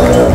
네.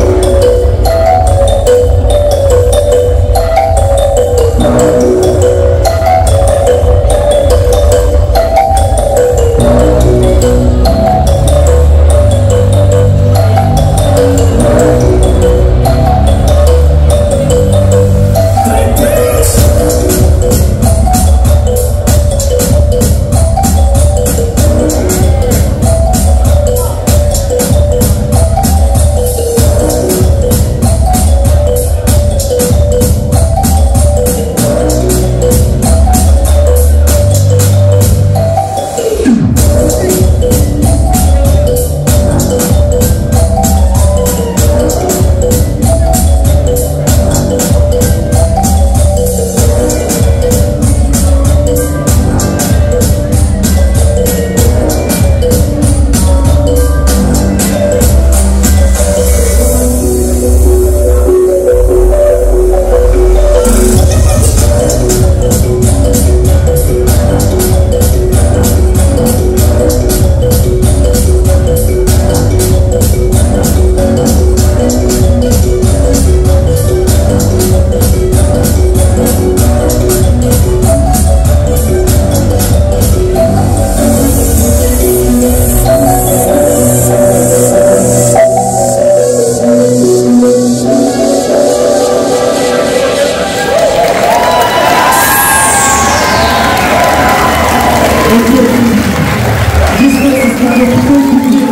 Здесь вот состоит